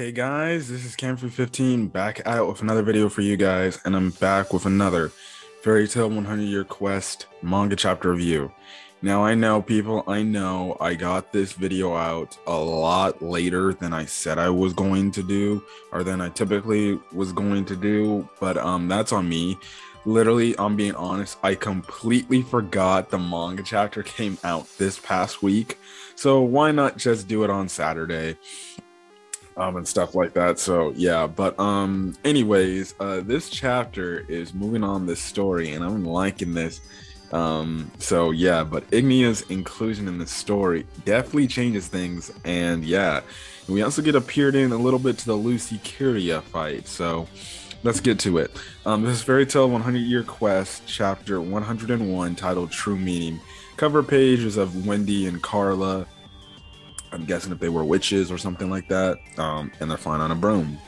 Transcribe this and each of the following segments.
Hey guys, this is Camfrey15 back out with another video for you guys, and I'm back with another Fairy Tail 100 Year Quest manga chapter review. Now, I know people, I know I got this video out a lot later than I said I was going to do, or than I typically was going to do, but um, that's on me. Literally, I'm being honest, I completely forgot the manga chapter came out this past week. So why not just do it on Saturday? Um, and stuff like that. So yeah, but um, anyways, uh, this chapter is moving on this story, and I'm liking this. Um, so yeah, but Ignia's inclusion in the story definitely changes things, and yeah, we also get appeared in a little bit to the Lucy Kiria fight. So let's get to it. Um, this is Fairy Tail 100 Year Quest, chapter 101, titled True Meaning. Cover page is of Wendy and Carla I'm guessing if they were witches or something like that, um, and they're flying on a broom.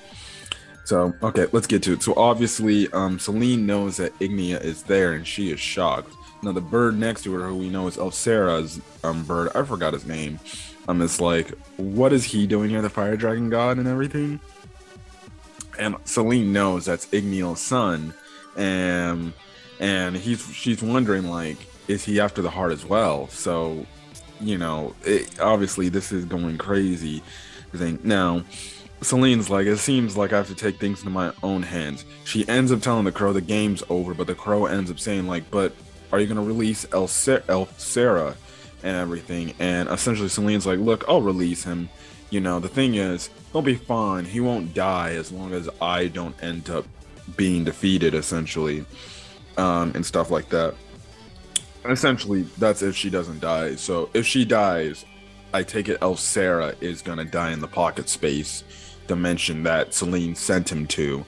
So, okay, let's get to it. So, obviously, um, Selene knows that Ignia is there and she is shocked. Now, the bird next to her, who we know is Elsera's um, bird, I forgot his name, um, is like, what is he doing here, the fire dragon god and everything? And Selene knows that's Ignia's son, and and he's she's wondering like, is he after the heart as well? So you know, it, obviously this is going crazy. Thing now, Selene's like, it seems like I have to take things into my own hands. She ends up telling the crow the game's over, but the crow ends up saying like, but are you gonna release El, El Sarah and everything? And essentially, Selene's like, look, I'll release him. You know, the thing is, he'll be fine. He won't die as long as I don't end up being defeated, essentially, um, and stuff like that essentially that's if she doesn't die. So if she dies, I take it Elsera is gonna die in the pocket space dimension that Selene sent him to.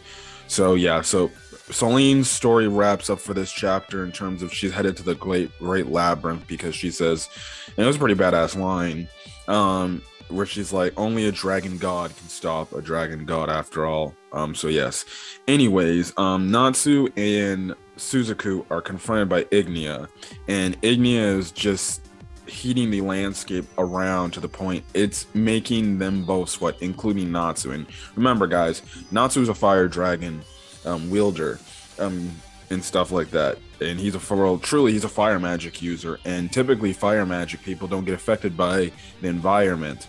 So yeah, so Selene's story wraps up for this chapter in terms of she's headed to the great great labyrinth because she says, and it was a pretty badass line, um, where she's like, only a dragon god can stop a dragon god after all. Um, so yes. Anyways, um, Natsu and Suzaku are confronted by Ignia, and Ignia is just heating the landscape around to the point it's making them both sweat, including Natsu. And remember, guys, Natsu is a fire dragon um, wielder um, and stuff like that. And he's a for truly he's a fire magic user. And typically, fire magic people don't get affected by the environment.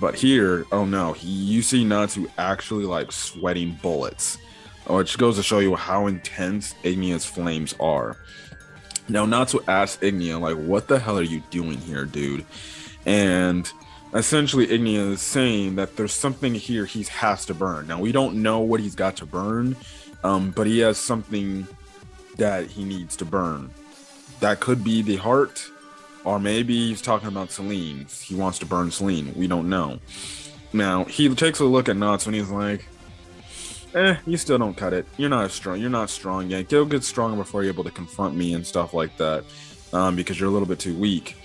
But here, oh no, he, you see Natsu actually like sweating bullets which goes to show you how intense Ignia's flames are. Now, not to ask Ignia, like, what the hell are you doing here, dude? And essentially, Ignia is saying that there's something here he has to burn. Now, we don't know what he's got to burn, um, but he has something that he needs to burn. That could be the heart, or maybe he's talking about Selene. He wants to burn Selene. We don't know. Now, he takes a look at Natsu and he's like, eh, you still don't cut it. You're not strong. You're not strong yet. Go get stronger before you're able to confront me and stuff like that, um, because you're a little bit too weak.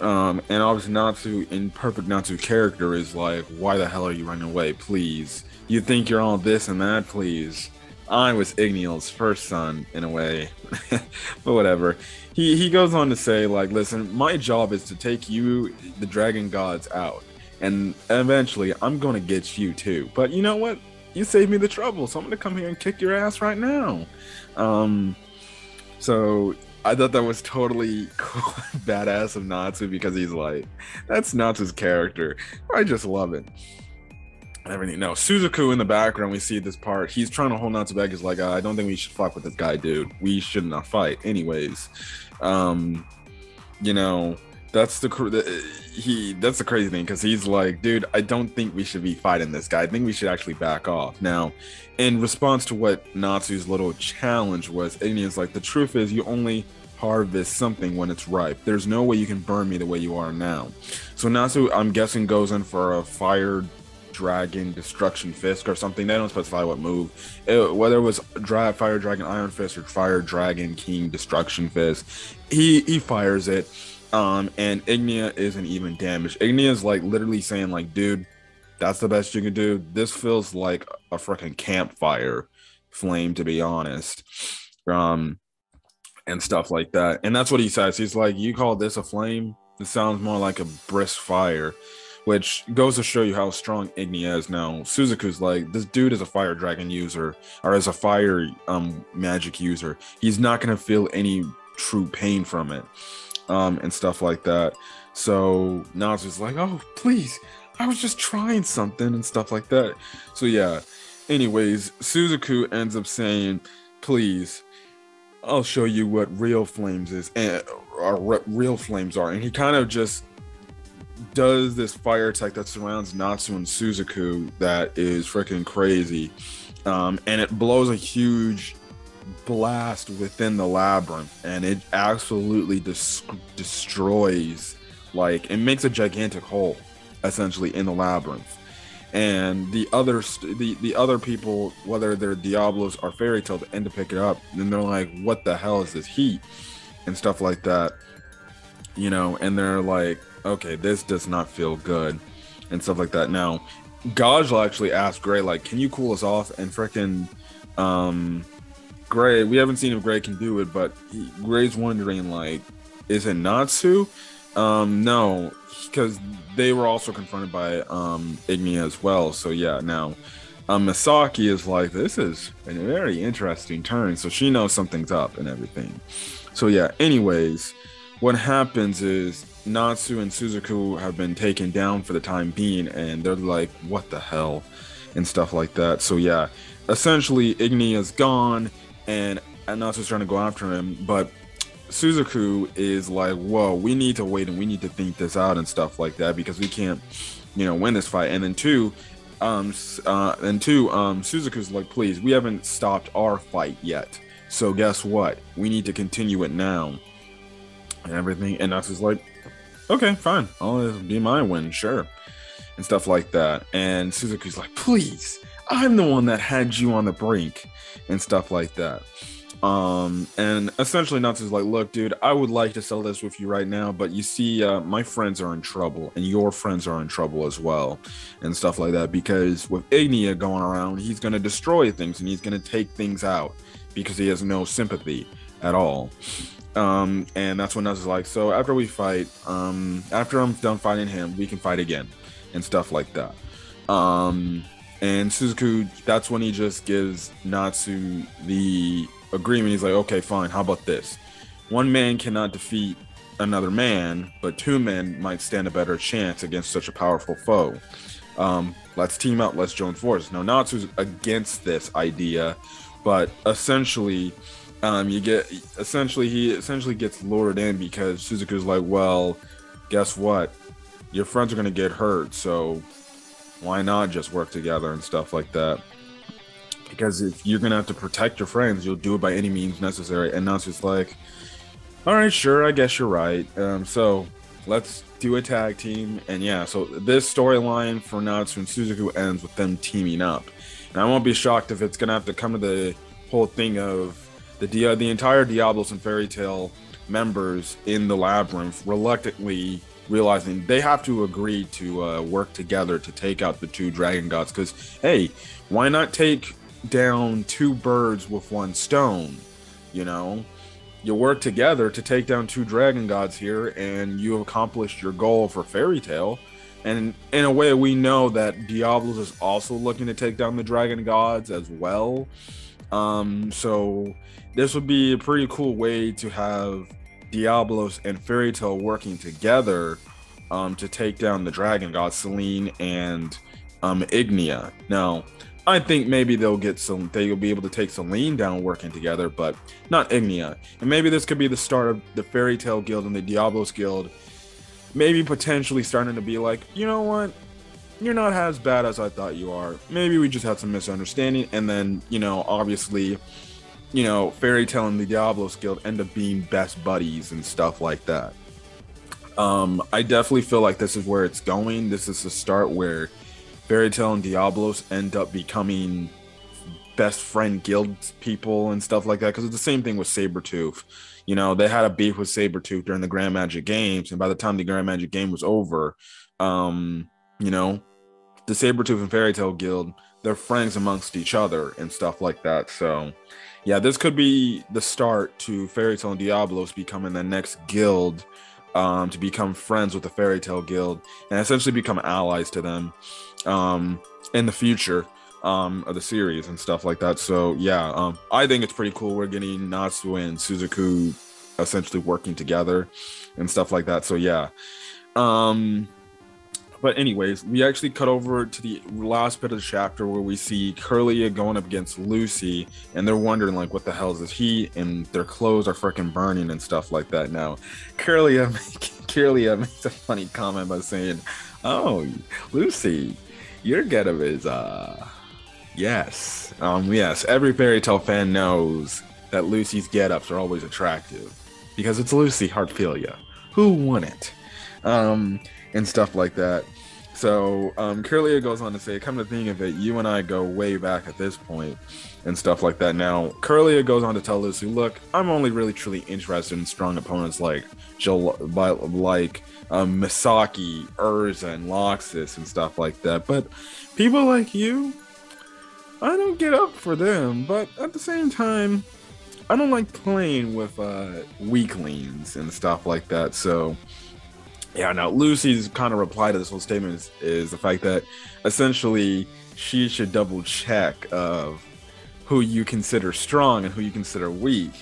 Um, and obviously, Natsu in perfect Natsu character is like, why the hell are you running away? Please, you think you're all this and that? Please, I was Igniel's first son in a way, but whatever. He he goes on to say like, listen, my job is to take you, the dragon gods, out, and eventually I'm gonna get you too. But you know what? You saved me the trouble, so I'm gonna come here and kick your ass right now. Um, so I thought that was totally cool, badass of Natsu because he's like, that's Natsu's character. I just love it. Everything. No, Suzaku in the background, we see this part. He's trying to hold Natsu back. He's like, I don't think we should fuck with this guy, dude. We should not fight, anyways. Um, you know, that's the, he that's the crazy thing because he's like dude i don't think we should be fighting this guy. I think we should actually back off. Now in response to what natsu's little challenge was Ignia's like the truth is you only harvest something when it's ripe. There's no way you can burn me the way you are now. So natsu i'm guessing goes in for a fire dragon destruction fist or something. They don't specify what move. It, whether it was dry, fire dragon iron fist or fire dragon king destruction fist he he fires it um, and Ignia isn't even damaged. Ignia is like literally saying, like, dude, that's the best you can do. This feels like a freaking campfire flame, to be honest. Um, and stuff like that. And that's what he says. He's like, You call this a flame? It sounds more like a brisk fire. which goes to show you how strong Ignia is now. Suzaku's like, this dude is a fire dragon user, or as a fire um magic user. He's not gonna feel any true pain from it, um, and stuff like that. So Natsu's like, oh, please, I was just trying something and stuff like that. So yeah. Anyways, Suzaku ends up saying, please, I'll show you what real flames is and or what real flames are. And he kind of just does this fire attack that surrounds Natsu and Suzaku that is freaking crazy. Um, and it blows a huge blast within the labyrinth and it absolutely destroys like it makes a gigantic hole essentially in the labyrinth. And the other st- the the other people whether they're diablos or fairy tail end to pick it up and they're like what the hell is this heat? and stuff like that you know and they're like okay this does not feel good and stuff like that. Now Gaj actually asked Gray like can you cool us off and freaking um Gray we haven't seen if Gray can do it but he, Gray's wondering like is it Natsu um no because they were also confronted by um Ignia as well so yeah now um Misaki is like this is a very interesting turn so she knows something's up and everything. So yeah anyways what happens is Natsu and Suzaku have been taken down for the time being and they're like what the hell and stuff like that. So yeah essentially Ignia is gone and Natsu's trying to go after him but Suzaku is like, whoa, we need to wait and we need to think this out and stuff like that because we can't, you know, win this fight. And then two, um, uh, and two, um, Suzaku's like, please, we haven't stopped our fight yet. So guess what? We need to continue it now. And everything. And Natsu's like, okay, fine. I'll be my win, sure. And stuff like that. And Suzaku's like, please, I'm the one that had you on the brink and stuff like that. Um, and essentially Natsu's like, look, dude, I would like to sell this with you right now, but you see, uh, my friends are in trouble and your friends are in trouble as well, and stuff like that. Because with Ignia going around, he's gonna destroy things and he's gonna take things out because he has no sympathy at all. Um, and that's when Natsu's like, so after we fight, um, after I'm done fighting him, we can fight again, and stuff like that. Um, and Suzaku, that's when he just gives Natsu the agreement. He's like, okay, fine. How about this? One man cannot defeat another man, but two men might stand a better chance against such a powerful foe. Um, let's team up. Let's join forces. Now, Natsu's against this idea, but essentially, um, you get essentially he essentially gets lured in because Suzaku's like, well, guess what? Your friends are gonna get hurt, so why not just work together and stuff like that? because if you're gonna have to protect your friends, you'll do it by any means necessary. And now it's just like, all right, sure, I guess you're right. Um, so let's do a tag team, and yeah, so this storyline for Natsu and Suzaku ends with them teaming up. And I won't be shocked if it's gonna have to come to the whole thing of the the entire Diablos and Fairy Tail members in the labyrinth reluctantly realizing they have to agree to uh, work together to take out the two dragon gods. Because hey, why not take down two birds with one stone. You know, you work together to take down two dragon gods here, and you accomplished your goal for Fairy Tail. And in a way, we know that Diablos is also looking to take down the dragon gods as well. Um, so this would be a pretty cool way to have Diablos and Fairy Tail working together um, to take down the dragon god Selene and um, Ignia. Now, I think maybe they'll get some. They'll be able to take Selene down working together, but not Ignia. And maybe this could be the start of the Fairy Tail Guild and the Diablos Guild. Maybe potentially starting to be like, you know what? You're not as bad as I thought you are. Maybe we just had some misunderstanding, and then you know, obviously, you know, Fairy Tail and the Diablos Guild end up being best buddies and stuff like that. Um, I definitely feel like this is where it's going. This is the start where Fairy Tail and Diablos end up becoming best friend guild people and stuff like that because it's the same thing with Sabretooth. You know, they had a beef with Sabretooth during the Grand Magic Games, and by the time the Grand Magic game was over, um, you know, the Sabretooth and Fairy Tail Guild, they're friends amongst each other and stuff like that. So, yeah, this could be the start to Fairy Tail and Diablos becoming the next guild um, to become friends with the Fairy Tail Guild and essentially become allies to them um, in the future um, of the series and stuff like that. So yeah, um, I think it's pretty cool. We're getting Natsu and Suzaku essentially working together and stuff like that. So yeah. Um, but anyways, we actually cut over to the last bit of the chapter where we see Kirlia going up against Lucy, and they're wondering like, what the hell is this heat? And their clothes are freaking burning and stuff like that. Now, Kirlia, Kirlia makes a funny comment by saying, "Oh, Lucy, your getup is uh, yes, um, yes. Every Fairy Tail fan knows that Lucy's getups are always attractive because it's Lucy Heartfilia. Who won it? Um, and stuff like that. So um, Kirlia goes on to say, "Come to think of it, you and I go way back at this point, and stuff like that." Now, Kirlia goes on to tell Lucy, "Look, I'm only really truly interested in strong opponents like Jil- like um, Misaki, Erza, and Laxus and stuff like that. But people like you, I don't get up for them. But at the same time, I don't like playing with uh, weaklings and stuff like that. So." Yeah, now Lucy's kind of reply to this whole statement is, is the fact that essentially she should double check of who you consider strong and who you consider weak.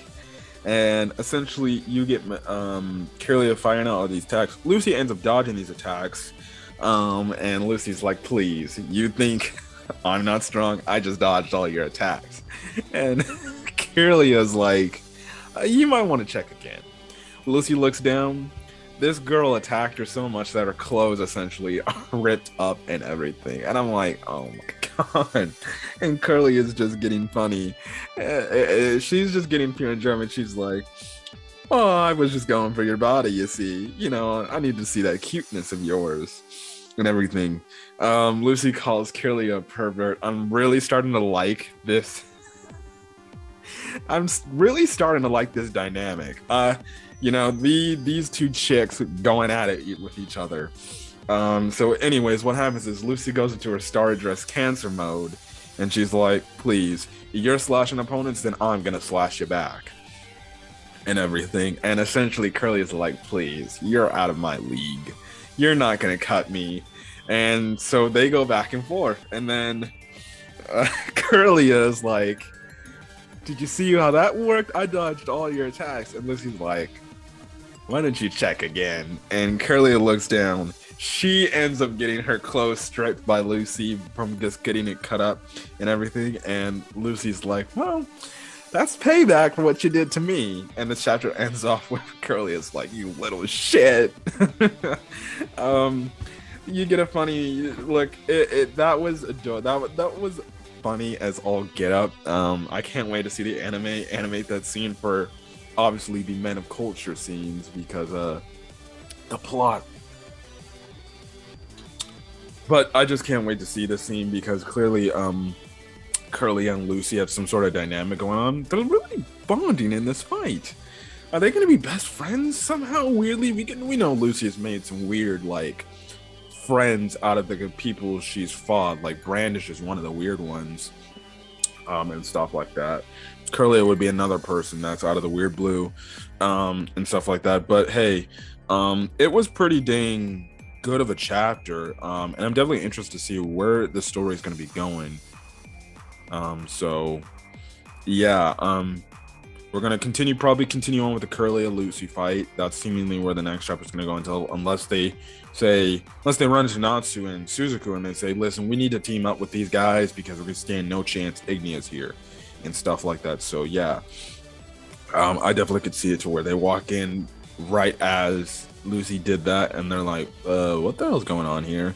And essentially, you get um, firing out all these attacks. Lucy ends up dodging these attacks. Um, and Lucy's like, please, you think I'm not strong? I just dodged all your attacks. And Kirlia's like, uh, you might want to check again. Lucy looks down, this girl attacked her so much that her clothes essentially are ripped up and everything. And I'm like, oh my god. And Curly is just getting funny. Eh, eh, eh, she's just getting pure German. She's like, oh, I was just going for your body, you see. You know, I need to see that cuteness of yours and everything. Um, Lucy calls Curly a pervert. I'm really starting to like this. I'm really starting to like this dynamic. Uh, you know the these two chicks going at it with each other. Um so anyways what happens is lucy goes into her star dress cancer mode and she's like please you're slashing opponents then i'm gonna slash you back. And everything. And essentially curly is like please you're out of my league. You're not gonna cut me. And so they go back and forth. And then uh, curly is like did you see how that worked? I dodged all your attacks. And Lucy's like, why don't you check again? And Curly looks down. She ends up getting her clothes stripped by Lucy from just getting it cut up and everything. And Lucy's like, well, that's payback for what you did to me. And the chapter ends off with Curly is like, you little shit. um, you get a funny look. It, it that was a that that was funny as all get up. Um, I can't wait to see the anime animate that scene for obviously the men of culture scenes because uh the plot. But i just can't wait to see this scene because clearly um curly and lucy have some sort of dynamic going on. They're really bonding in this fight. Are they going to be best friends somehow? Weirdly we can we know lucy has made some weird like friends out of the people she's fought. Like brandish is one of the weird ones um and stuff like that Curlia would be another person that's out of the weird blue um, and stuff like that. But hey, um, it was pretty dang good of a chapter, um, and I'm definitely interested to see where the story is going to be going. Um, so yeah, um, we're gonna continue probably continue on with the Curlia Lucy fight. That's seemingly where the next chapter is gonna go until unless they say unless they run into Natsu and Suzaku and they say, listen, we need to team up with these guys because we're gonna stand no chance Ignia's here and stuff like that. So yeah, um, I definitely could see it to where they walk in right as Lucy did that, and they're like, uh, "What the hell's going on here?"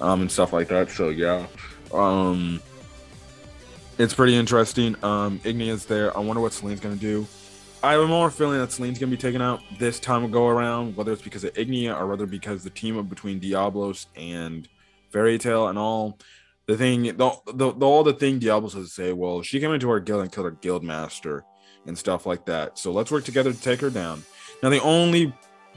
Um, and stuff like that. So yeah, um, it's pretty interesting. Um, Ignia's there. I wonder what Selene's gonna do. I have a more feeling that Selene's gonna be taken out this time of go around, whether it's because of Ignia or whether because the team up between Diablos and Fairy Tail and all the thing, the, the, the all the thing Diablo says say, well, she came into our guild and killed our guild master and stuff like that. So let's work together to take her down. Now, the only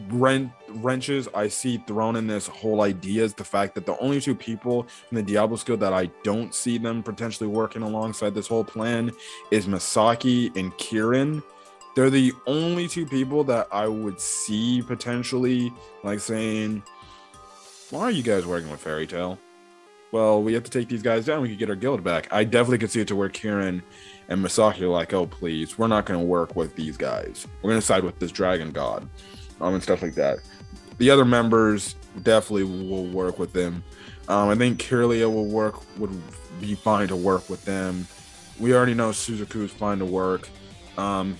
wren- wrenches I see thrown in this whole idea is the fact that the only two people in the Diablos guild that I don't see them potentially working alongside this whole plan is Masaki and Kieran. they're the only two people that I would see potentially like saying, "Why are you guys working with Fairy Tail?" Well, we have to take these guys down. We could get our guild back. I definitely could see it to where Kieran and Masaki are like, "Oh, please, we're not going to work with these guys. We're going to side with this dragon god." Um, and stuff like that. The other members definitely will work with them. Um, I think Kirlia will work would be fine to work with them. We already know Suzaku is fine to work. Um,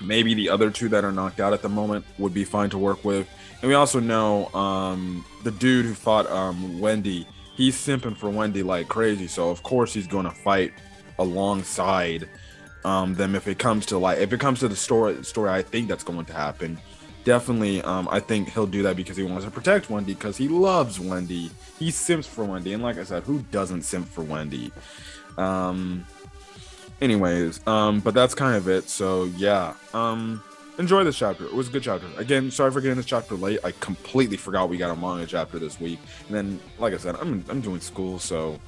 maybe the other two that are knocked out at the moment would be fine to work with. And we also know um, the dude who fought um, Wendy. He's simping for Wendy like crazy. So of course he's going to fight alongside um, them if it comes to like if it comes to the story story. I think that's going to happen definitely um, I think he'll do that because he wants to protect Wendy because he loves Wendy. He simps for Wendy, and like I said, who doesn't simp for Wendy? Um, anyways, um, but that's kind of it. So yeah, um, enjoy this chapter. It was a good chapter. Again, sorry for getting this chapter late. I completely forgot we got a manga chapter this week, and then like I said, I'm I'm doing school, so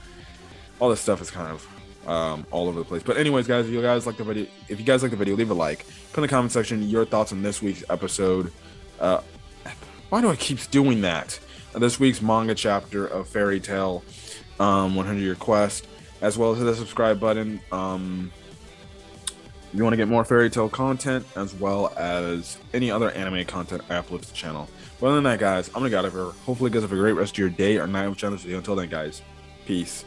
all this stuff is kind of um, all over the place. But anyways, guys, if you guys like the video, if you guys like the video, leave a like. Put in the comment section your thoughts on this week's episode. Uh, why do I keep doing that? Uh, this week's manga chapter of Fairy Tail, um, 100 Year Quest, as well as the subscribe button. Um, if you want to get more Fairy Tail content, as well as any other anime content, I upload to the channel. But other than that, guys, I'm gonna get out of here. Hopefully, you guys have a great rest of your day or night. Video. Until then, guys, peace.